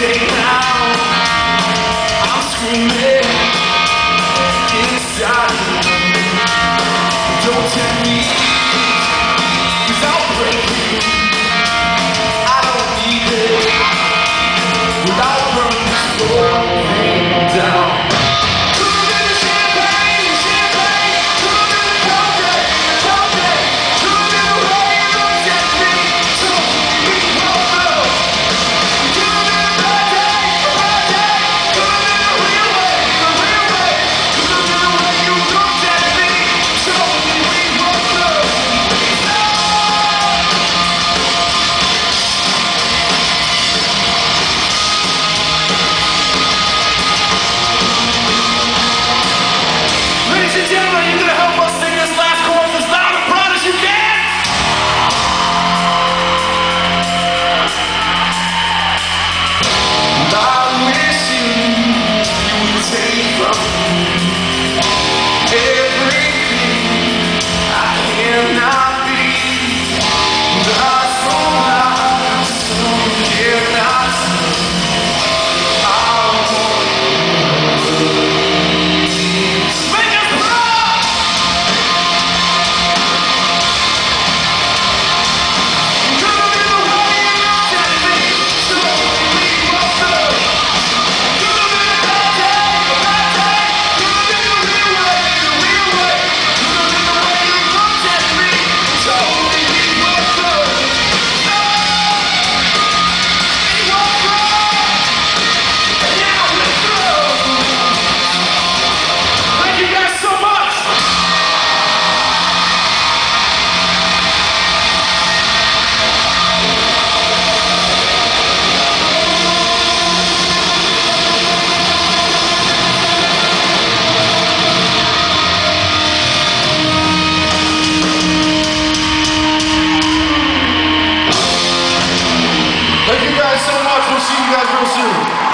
music Brasil!